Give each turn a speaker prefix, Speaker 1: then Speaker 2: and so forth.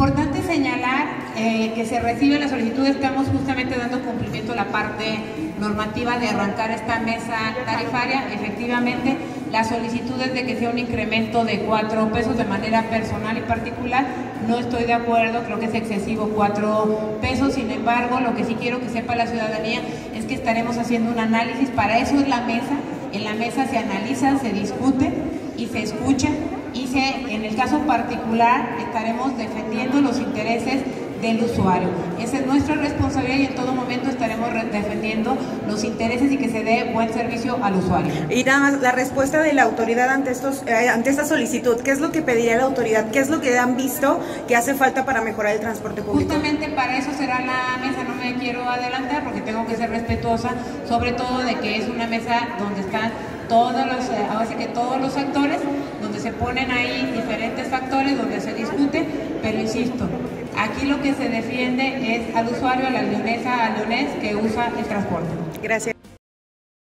Speaker 1: Importante señalar eh, que se recibe la solicitud, estamos justamente dando cumplimiento a la parte normativa de arrancar esta mesa tarifaria. Efectivamente, la solicitud es de que sea un incremento de cuatro pesos de manera personal y particular. No estoy de acuerdo, creo que es excesivo cuatro pesos. Sin embargo, lo que sí quiero que sepa la ciudadanía es que estaremos haciendo un análisis. Para eso es la mesa. En la mesa se analiza, se discute y se escucha y se, caso particular estaremos defendiendo los intereses del usuario. Esa es nuestra responsabilidad y en todo momento estaremos defendiendo los intereses y que se dé buen servicio al usuario.
Speaker 2: Y nada más, la respuesta de la autoridad ante, estos, eh, ante esta solicitud, ¿qué es lo que pediría la autoridad? ¿Qué es lo que han visto que hace falta para mejorar el transporte público?
Speaker 1: Justamente para eso será la mesa, no me quiero adelantar porque tengo que ser respetuosa, sobre todo de que es una mesa donde están todos los, eh, ahora sí que todos los actores, donde se ponen ahí factores, donde se discute, pero insisto, aquí lo que se defiende es al usuario, a la leonesa, al leonés que usa el transporte.
Speaker 2: Gracias.